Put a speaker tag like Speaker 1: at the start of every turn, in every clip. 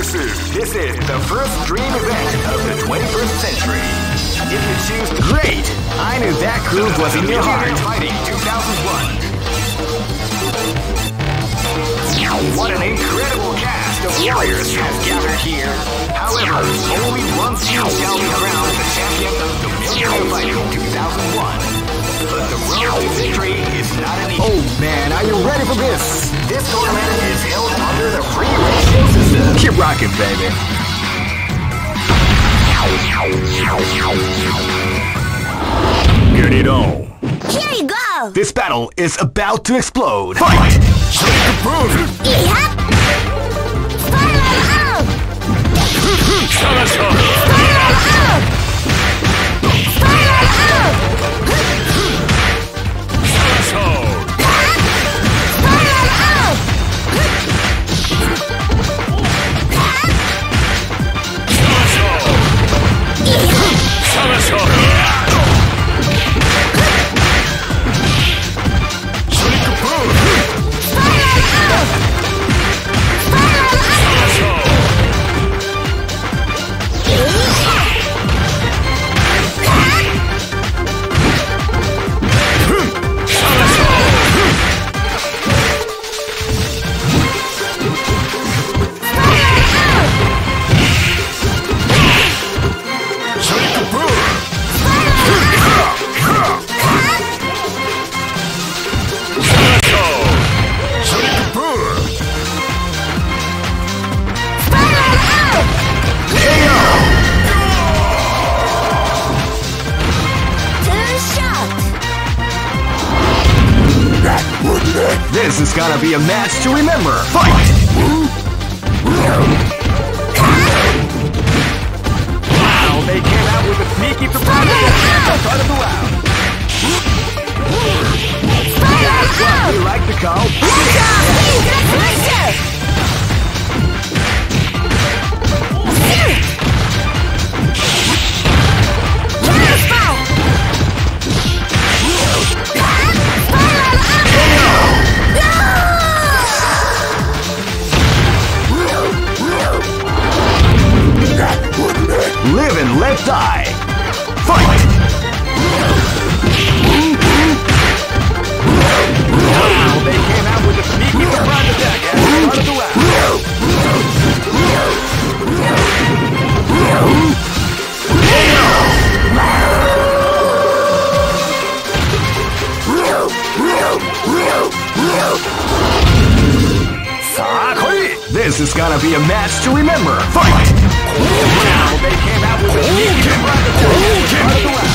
Speaker 1: This is this is the first dream event of the 21st century. If you choose to great, I knew that groove was in your heart. Fighting 2001. What an incredible cast of warriors has gathered here. However, only one team shall be crowned the champion of the Millionaire Fighting 2001. But the road to victory is not an easy. Oh man, are you ready for this? This tournament is held under the free ratio system. Keep rocking, baby. Get it on.
Speaker 2: Here you go!
Speaker 1: This battle is about to explode. Fight! Prove it!
Speaker 2: Yep! Spiral out! Spiral out! Spiral
Speaker 1: This is gonna be a match to remember. Fight! Wow, they came out with a sneaky surprise at the start of the round.
Speaker 2: Spiral out!
Speaker 1: We like to call live and let die. Fight! They came out with a sneaky surprise attack at the. This is gonna be a match to remember. Fight! Wow, they came out with a sneaky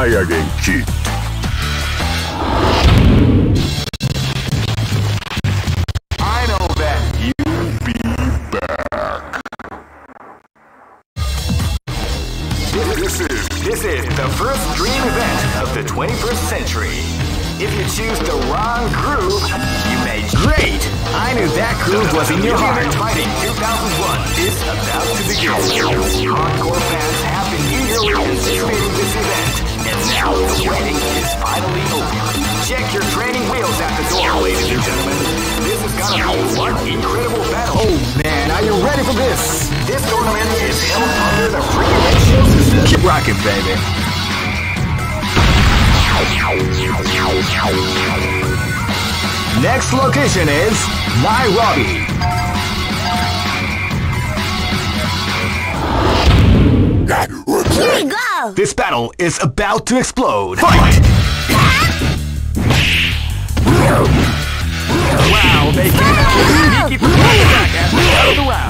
Speaker 3: Again, kid.
Speaker 1: I know that you'll be back. This is this is the first dream event of the 21st century. If you choose the wrong groove, you made great. I knew that groove was in your heart. Fighting 2001 is about to begin. Hardcore fans have been eagerly anticipating the waiting is finally over. Check your training wheels at the door, ladies and gentlemen. This is gonna be one incredible battle. Oh man, are you ready for this? This tournament is held under the free ratio system. Keep rocking, baby. Next location is Nairobi.
Speaker 2: Here we go!
Speaker 1: This battle is about to explode. Fight! wow, they came out with sneaky attack after the round.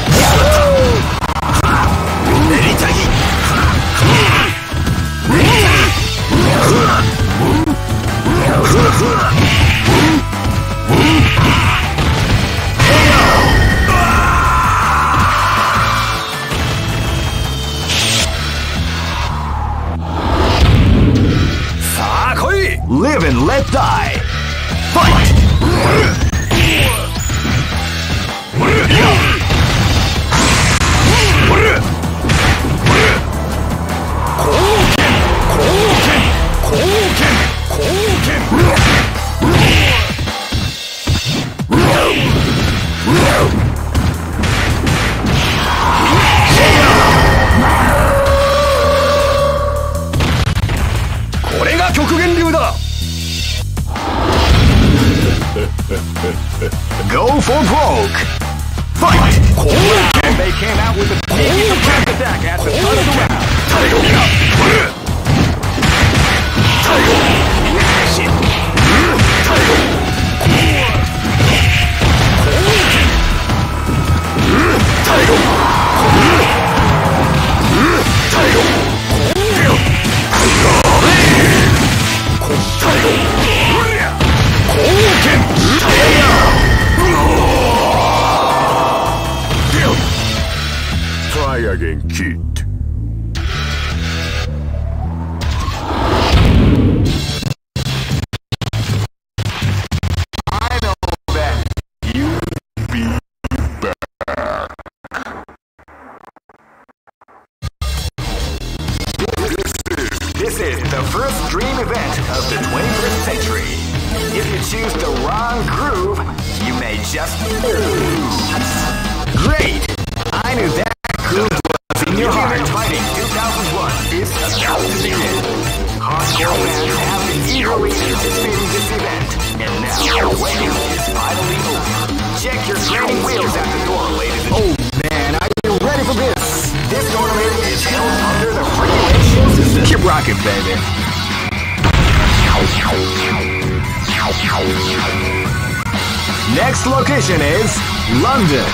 Speaker 1: Next location is London.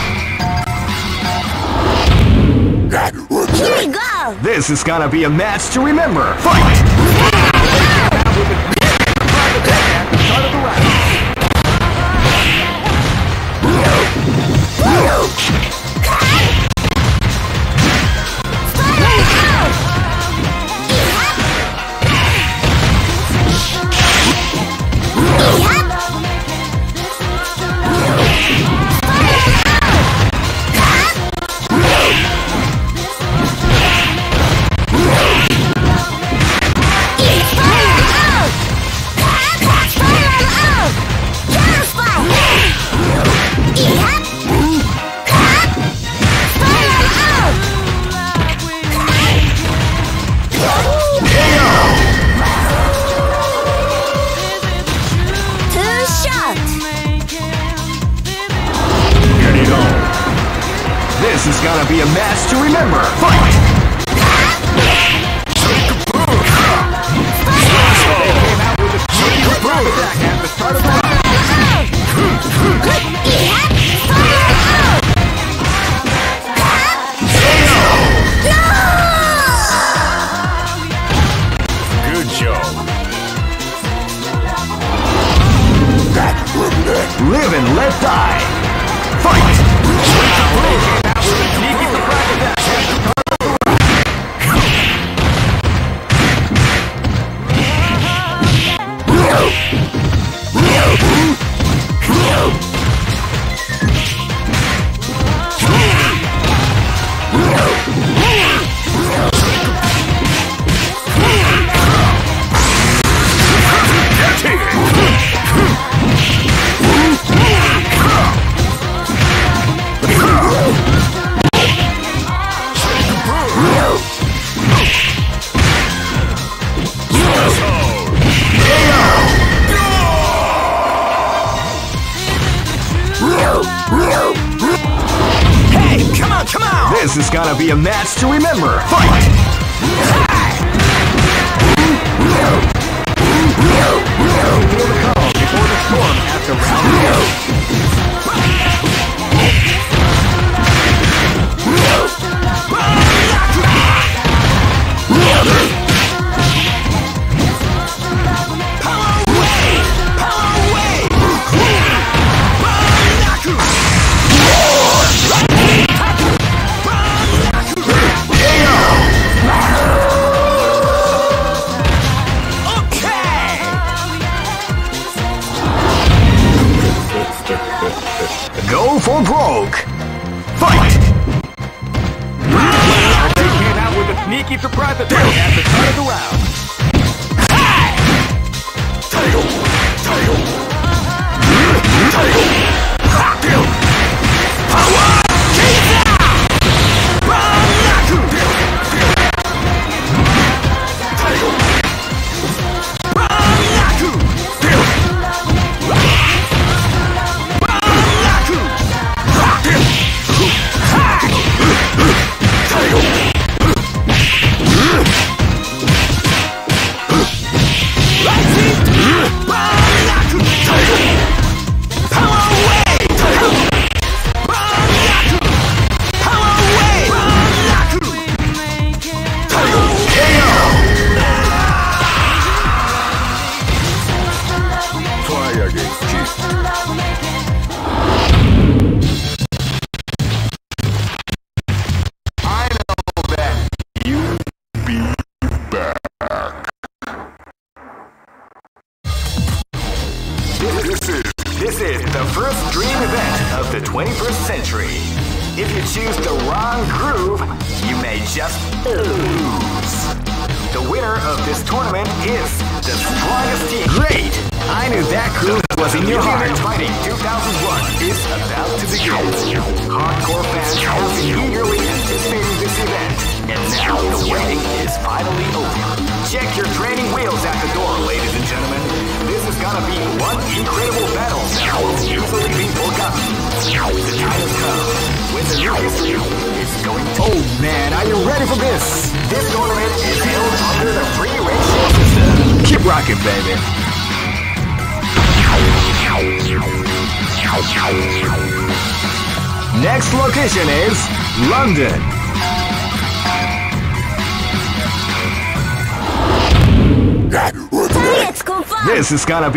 Speaker 2: Here we go!
Speaker 1: This is gonna be a match to remember. Fight!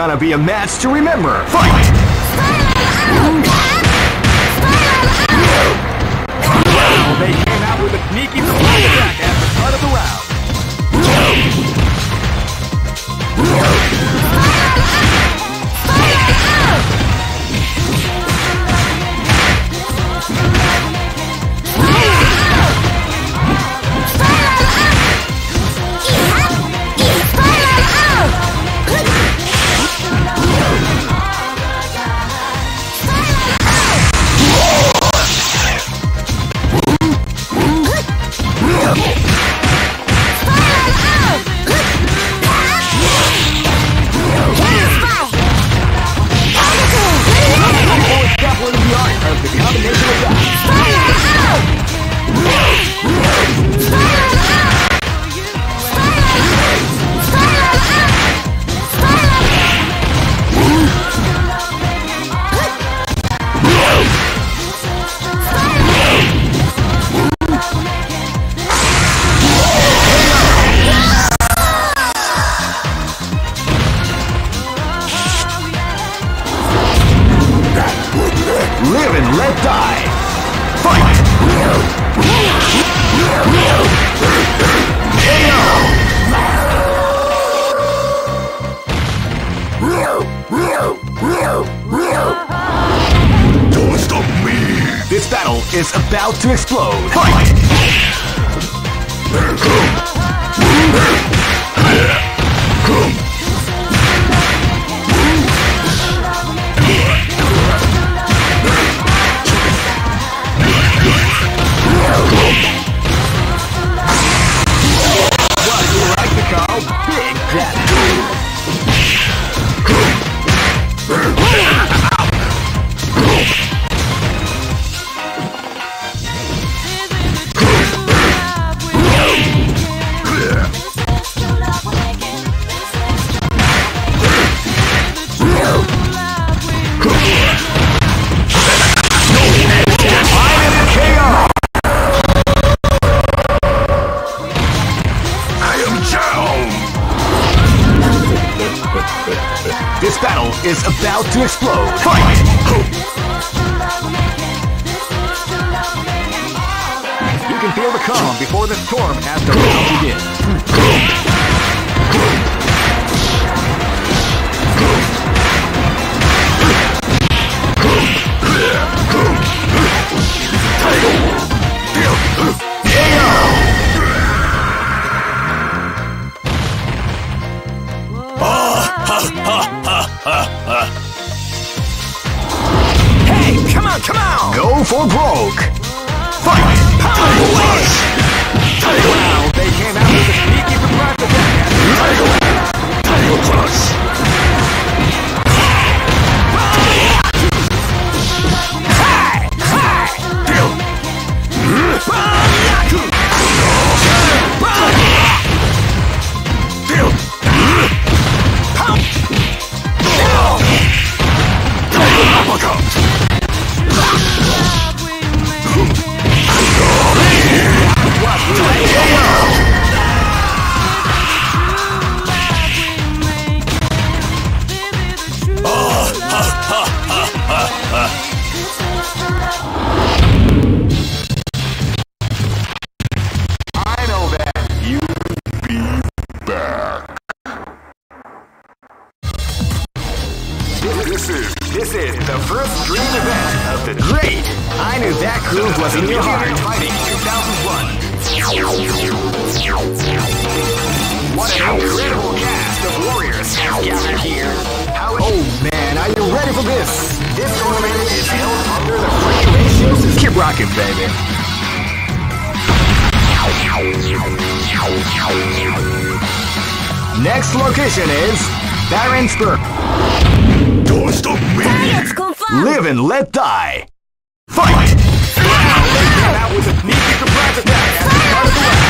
Speaker 1: gonna be a match to remember. Battle is about to explode. Fight! You can feel the calm before the storm as the round begins.
Speaker 4: Hey, come on, come on!
Speaker 1: Go for broke! Fight! Wow, they came out with a sneaky Keep rocking, baby. Next location is Barentsburg.
Speaker 3: Don't stop me!
Speaker 1: Live and let die. Fight! They came out with a sneaky surprise attack at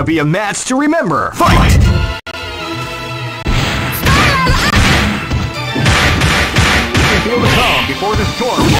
Speaker 4: gonna be a match to remember. Fight! Fight.
Speaker 1: You can feel the calm before the storm.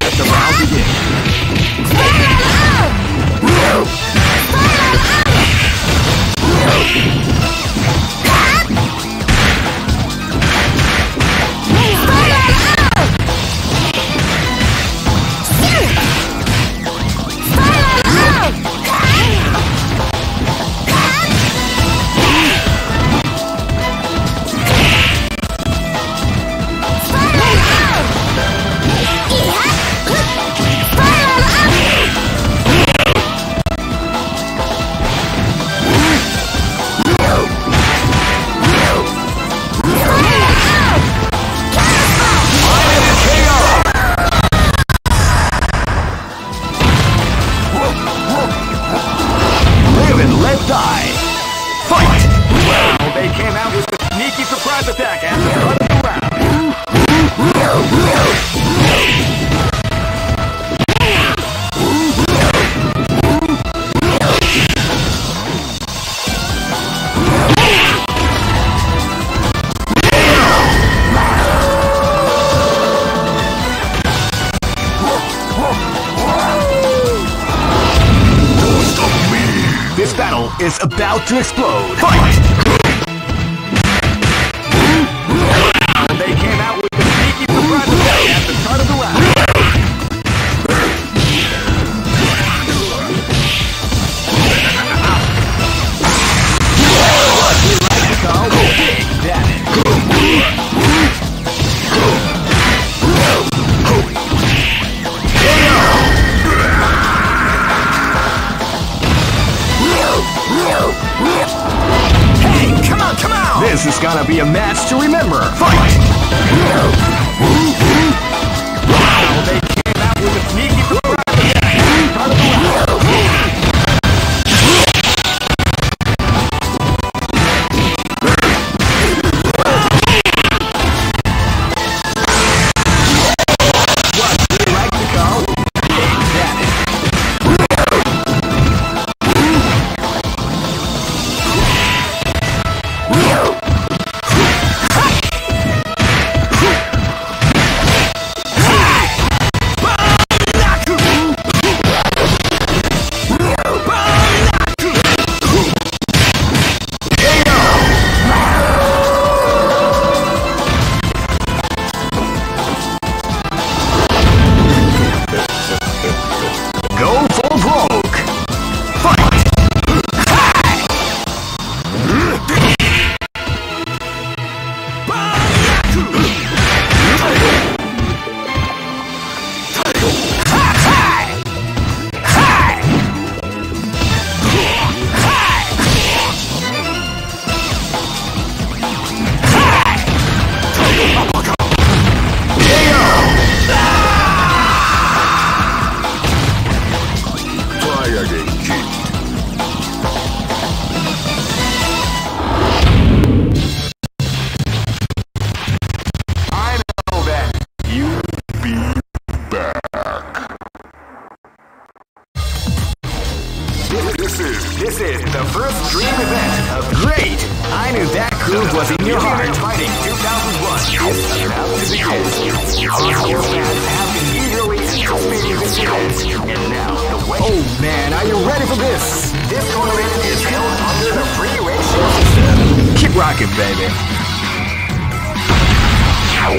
Speaker 3: Here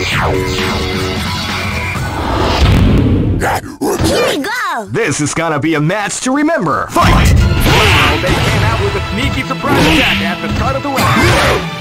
Speaker 3: we go!
Speaker 4: This is gonna be a match to remember. Fight!
Speaker 1: Well, they came out with a sneaky surprise attack at the start of the round.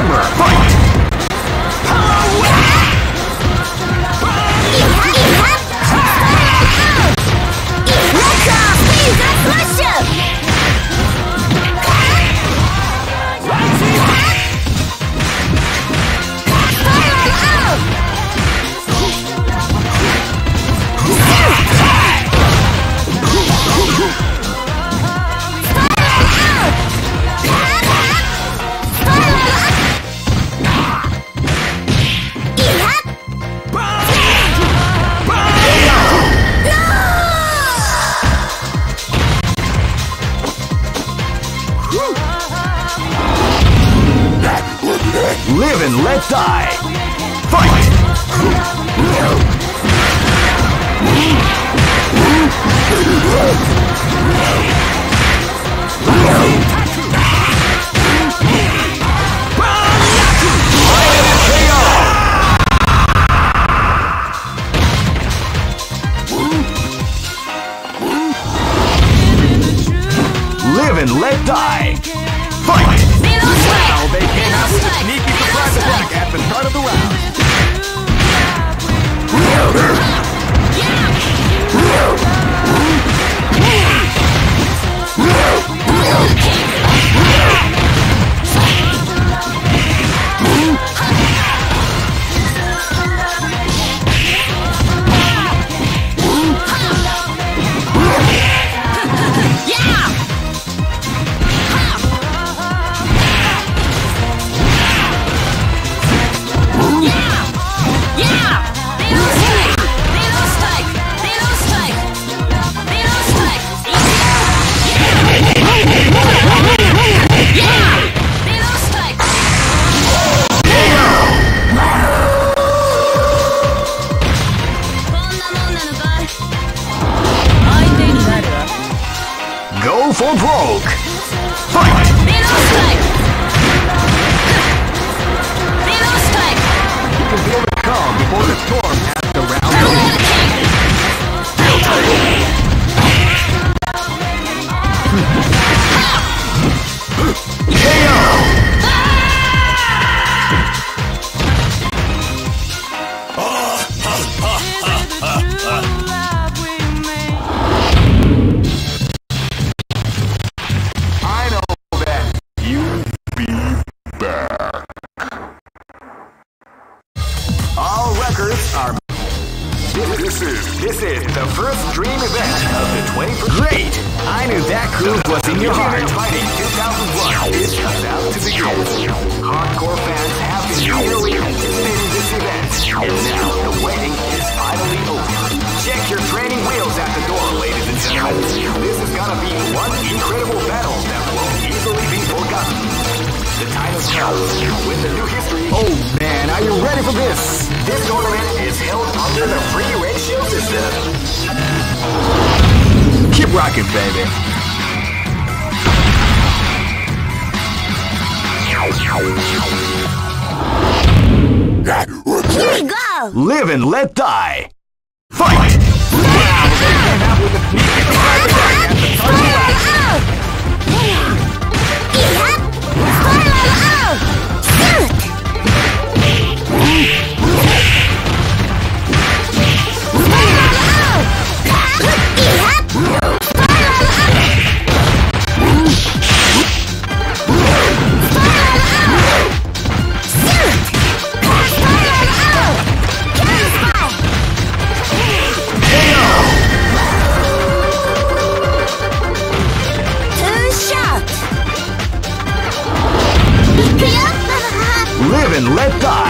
Speaker 4: Remember.
Speaker 3: rocking, baby.
Speaker 1: Here we go!
Speaker 3: Live and let die. Fight! Fight.
Speaker 4: and
Speaker 1: red dot.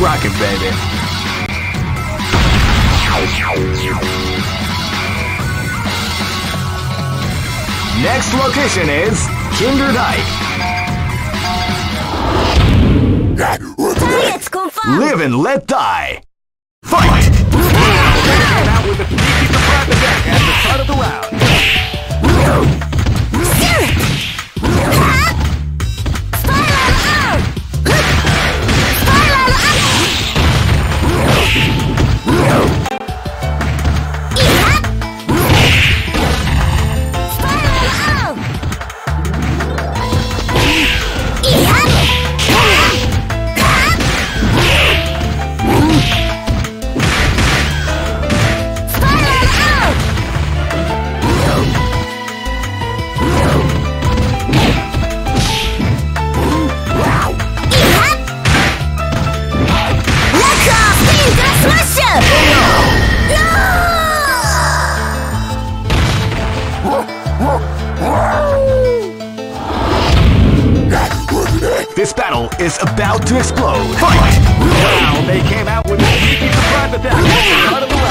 Speaker 1: rocking, baby. Next location is
Speaker 2: Kinderdijk.
Speaker 1: Live and let die. Fight!
Speaker 4: Out with the, the at the start of the round.
Speaker 1: あっ is about to explode. Fight!
Speaker 4: Wow, they came out with a sneaky surprise attack Out of the round.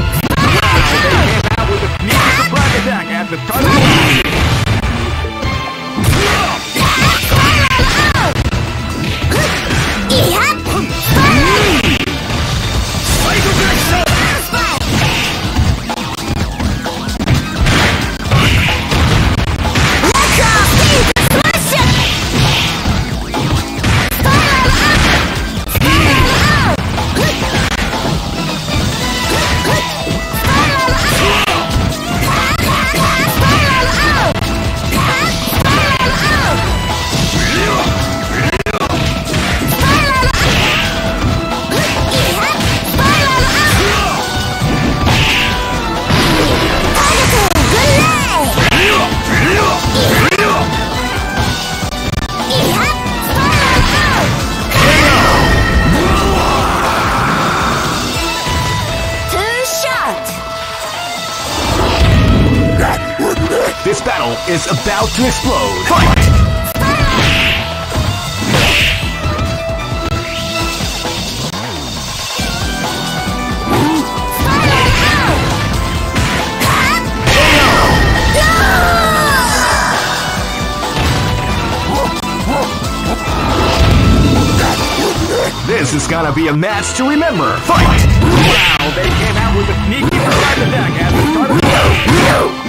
Speaker 3: to explode. Fight! This is gonna be a match to remember. Fight!
Speaker 1: Wow, they came out with a sneaky attack at the start of the.